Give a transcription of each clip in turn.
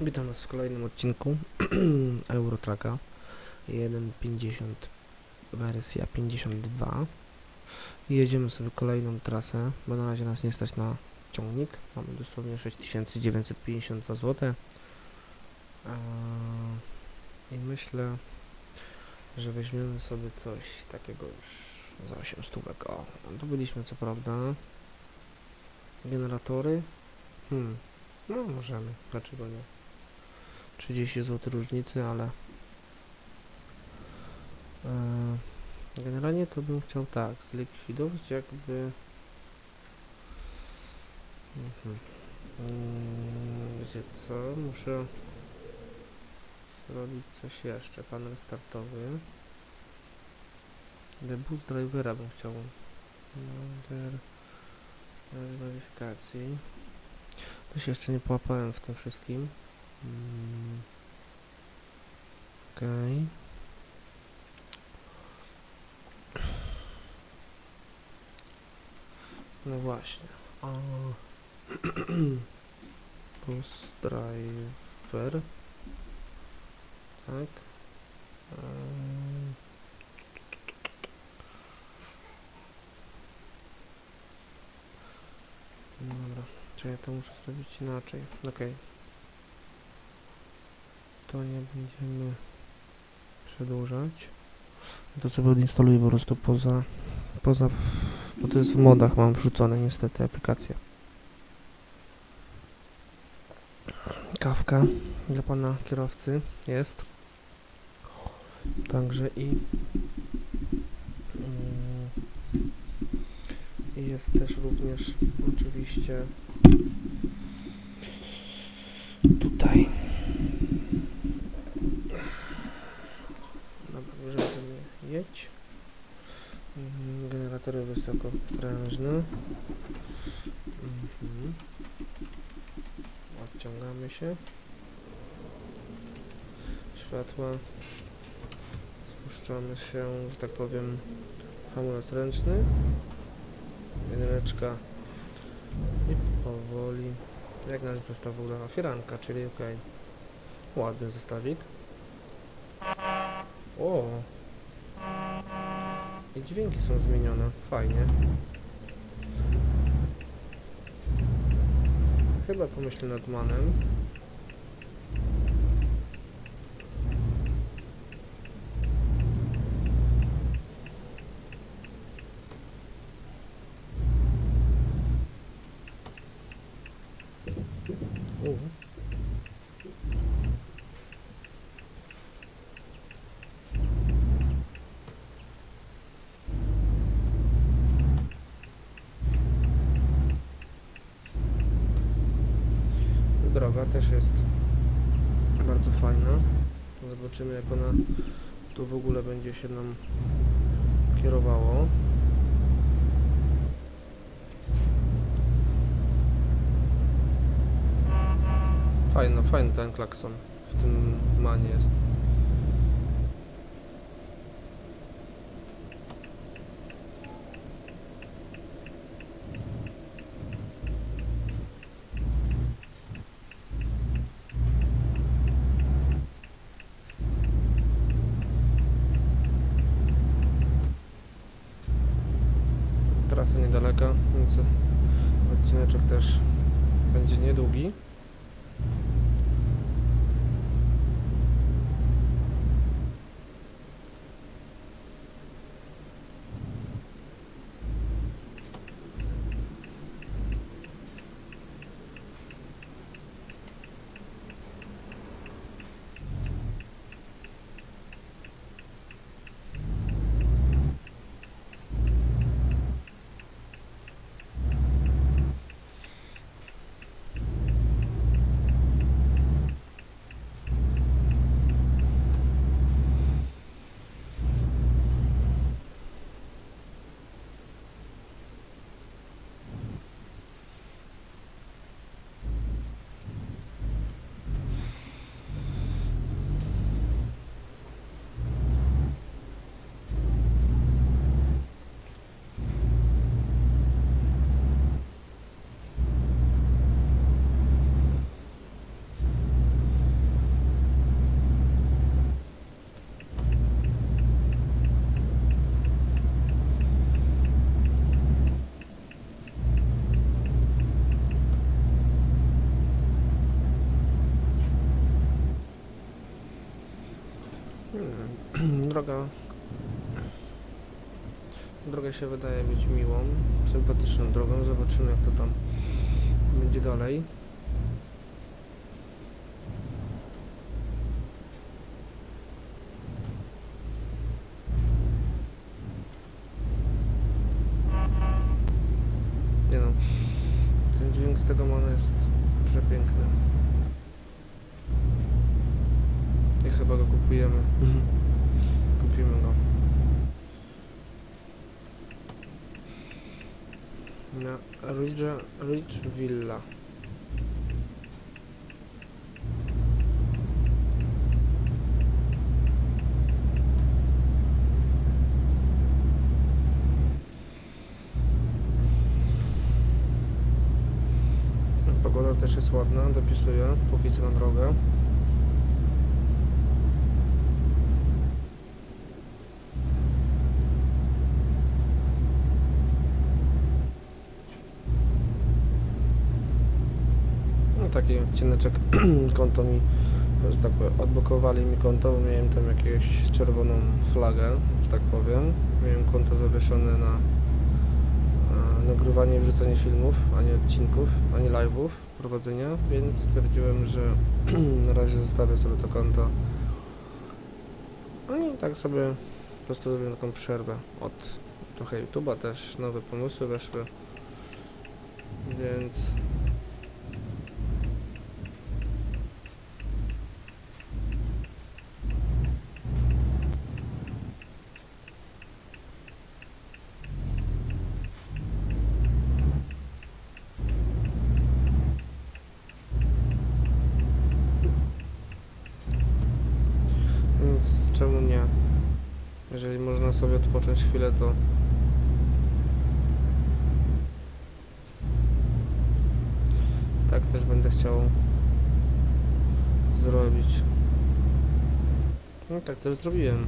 Witam Was w kolejnym odcinku Eurotraka. 1.50 wersja 52 I jedziemy sobie kolejną trasę, bo na razie nas nie stać na ciągnik. Mamy dosłownie 6952 zł Eee, i myślę, że weźmiemy sobie coś takiego już za 8 stówek o, to byliśmy co prawda. Generatory? Hmm, no możemy, dlaczego nie 30 zł różnicy, ale e, generalnie to bym chciał tak, zlikwidować jakby mhm. Mm, wiecie co, muszę zrobić coś jeszcze, panel startowy. Debut drivera bym chciał. Model weryfikacji. To się jeszcze nie połapałem w tym wszystkim Mm. Okej. No właśnie. O. Bus driver. Tak. Eee. Dobra, czy ja to muszę zrobić inaczej? Okej. To nie będziemy przedłużać. To sobie odinstaluję po prostu poza, poza, bo to jest w modach mam wrzucone niestety aplikację. Kawka dla pana kierowcy jest. Także i mm, i jest też również oczywiście tutaj Dobra, bierzemy jedź. Mhm, Generatory wysokoprężne. Mhm. Odciągamy się. Światła. Spuszczamy się, że tak powiem, hamulec ręczny. Jedyneczka. I powoli. Jak nasz zestaw wygląda? Firanka, czyli ok. Ładny zestawik. O! I dźwięki są zmienione. Fajnie. Chyba pomyślę nad manem. Droga też jest bardzo fajna. Zobaczymy jak ona tu w ogóle będzie się nam kierowało. Fajno, fajny ten klakson w tym manie jest. Odcineczek też będzie niedługi. Droga droga się wydaje być miłą, sympatyczną drogą. Zobaczymy jak to tam będzie dalej. Nie no, ten dźwięk z tego monu jest przepiękny. I chyba go kupujemy. Kupimy go. Na Ridge, Ridge Villa. Pogoda też jest ładna, dopisuję póki co na drogę. No taki odcineczek konto mi, że tak powiem, odblokowali mi konto, miałem tam jakąś czerwoną flagę, że tak powiem. Miałem konto zawieszone na e, nagrywanie i wrzucanie filmów, a nie odcinków, a nie live'ów, prowadzenia, więc stwierdziłem, że na razie zostawię sobie to konto. No i tak sobie po prostu zrobię taką przerwę od trochę YouTube'a też, nowe pomysły weszły, Więc czemu nie? Jeżeli można sobie odpocząć chwilę, to tak też będę chciał zrobić. No tak też zrobiłem.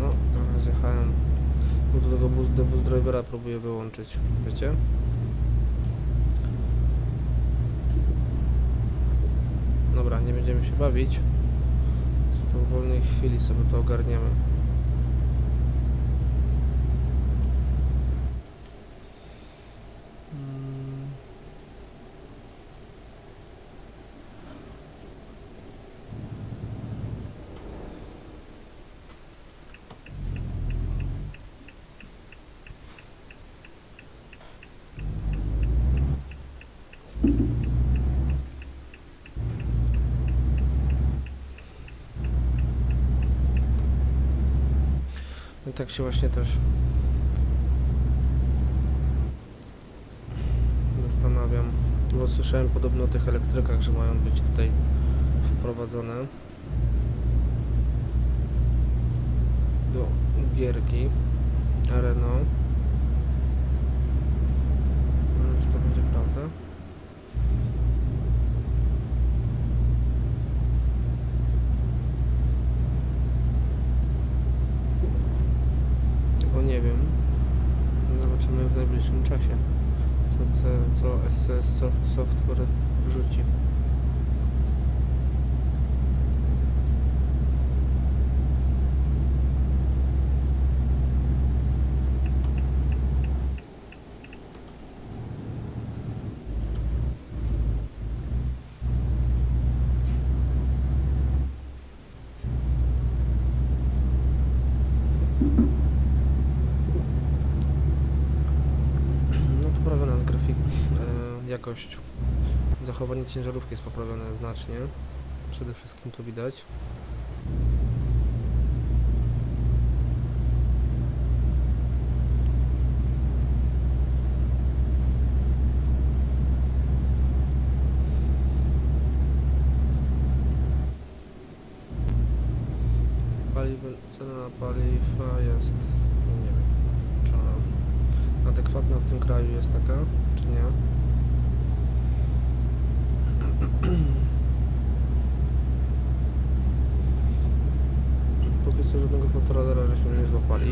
No, trochę zjechałem. Bo do tego bus, do bus drivera próbuję wyłączyć, wiecie? Dobra, nie będziemy się bawić. Z tą wolnej chwili sobie to ogarniemy. Mm. I tak się właśnie też zastanawiam, bo słyszałem podobno o tych elektrykach, że mają być tutaj wprowadzone do gierki Areno. Nie wiem, czy to będzie prawda. Tego nie wiem. Zobaczymy w najbliższym czasie, co, Soft- Software wrzuci. No poprawiona jest grafik, e, jakość. Zachowanie ciężarówki jest poprawione znacznie. Przede wszystkim to widać. Cena paliwa jest, nie wiem, czy ona adekwatna w tym kraju jest taka, szczęście żadnego kontrolera żeśmy nie złapali.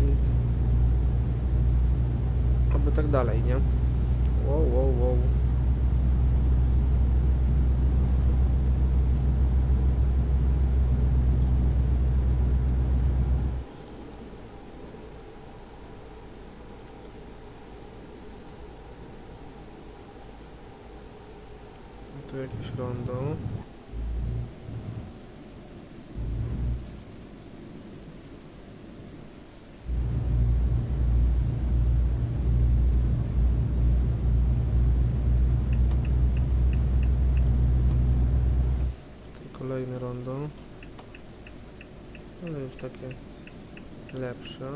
Więc... Aby tak dalej, nie? Tu jakieś rondo. Kolejne rondo. Ale już takie lepsze.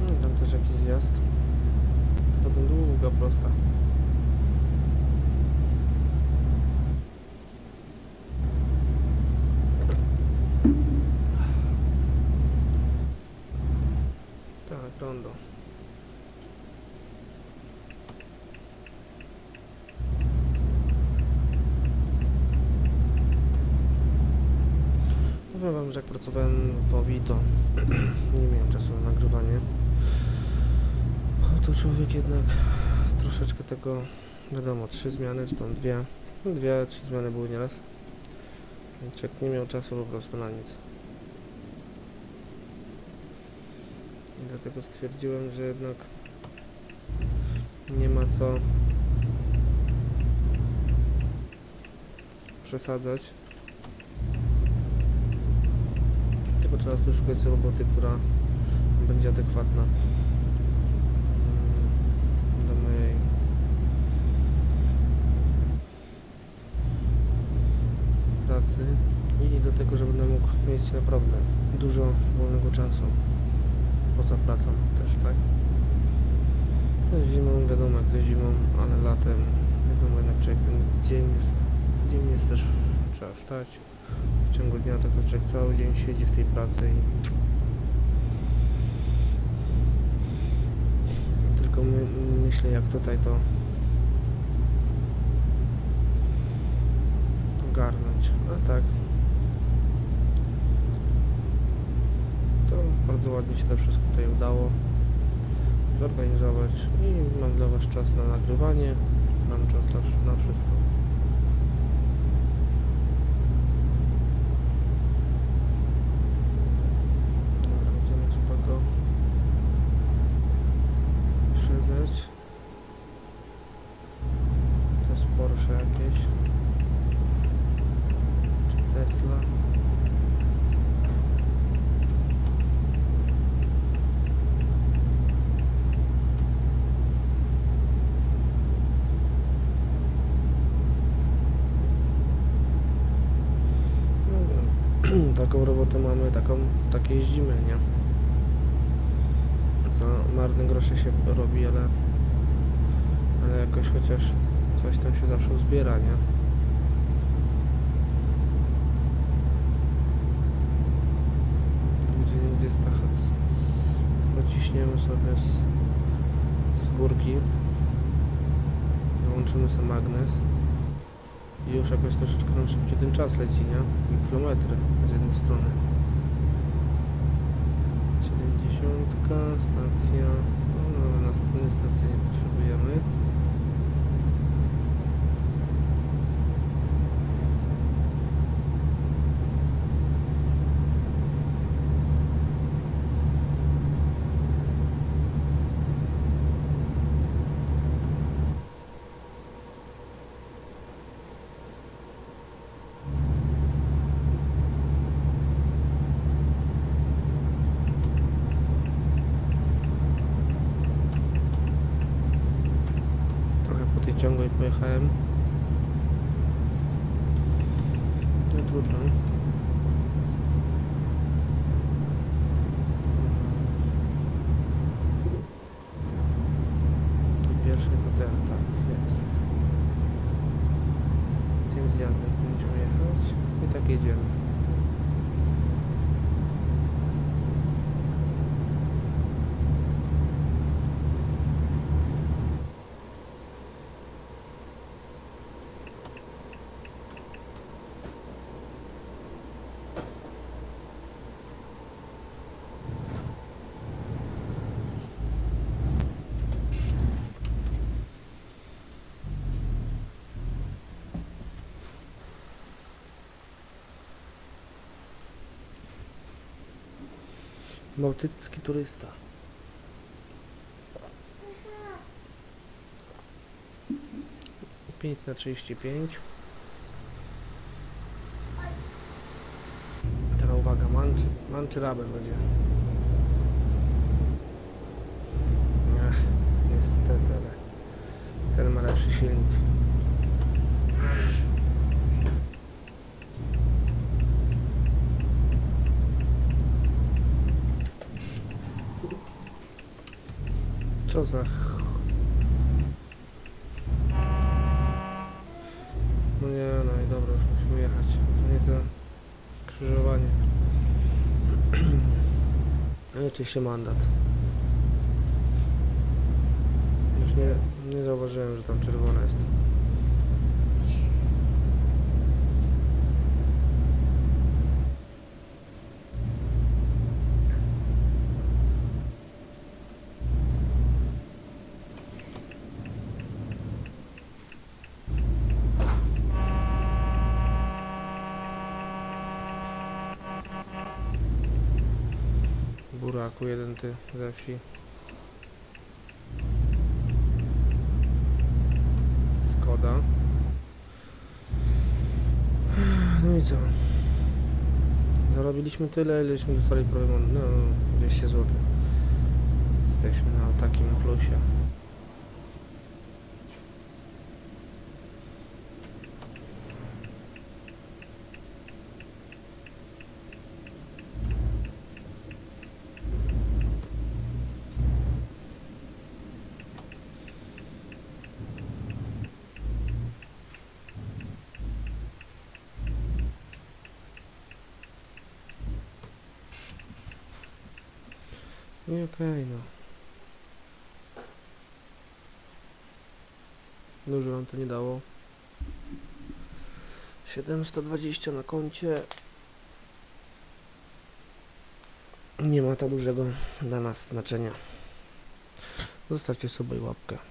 No, tam też jakiś zjazd. Długa, prosta. Tak, rondo. Powiem wam, że jak pracowałem w OWI, to nie miałem czasu na nagrywanie. To człowiek jednak troszeczkę tego, wiadomo, trzy zmiany, czy tam dwie, dwie, trzy zmiany były nieraz. Człowiek nie miał czasu po prostu na nic. I dlatego stwierdziłem, że jednak nie ma co przesadzać. Tylko trzeba szukać roboty, która będzie adekwatna pracy i do tego, że będę mógł mieć naprawdę dużo wolnego czasu poza pracą też, tak? No, zimą wiadomo jak to zimą, ale latem wiadomo jednak człowiek ten dzień jest, dzień jest też, trzeba wstać w ciągu dnia, tak to człowiek cały dzień siedzi w tej pracy i tylko my, myślę jak tutaj to a tak to bardzo ładnie się to wszystko tutaj udało zorganizować i mam dla Was czas na nagrywanie, mam czas na wszystko. Dobra, będziemy chyba go wyprzedzać. To jest Porsche jakieś. Czy Tesla. No, no. taką robotę mamy, taką, tak jeździmy, nie? Za marne grosze się robi, ale ale jakoś chociaż coś tam się zawsze uzbiera, nie? Gdzie gdzie s- pociśniemy sobie z, z górki wyłączymy sobie magnes i już jakoś troszeczkę nam szybciej ten czas leci, nie? I kilometry z jednej strony. 70 stacja. No, no, na następnej stacji nie potrzebujemy heim. Bałtycki turysta. Pięć na trzydzieści pięć. Teraz uwaga, manczy, manczy rabel będzie. Ech, niestety, ale ten ma lepszy silnik. Co za... No nie, no i dobra, już musimy jechać. To nie to skrzyżowanie. Liczy się mandat. Już nie, nie zauważyłem, że tam czerwone jest. Buraku jeden ty ze wsi. Skoda. No i co? Zarobiliśmy tyle, ileśmy dostali prawie no, 200 zł. Jesteśmy na takim plusie. I okej, no. Dużo nam to nie dało. 720 na koncie. Nie ma to dużego dla nas znaczenia. Zostawcie sobie łapkę.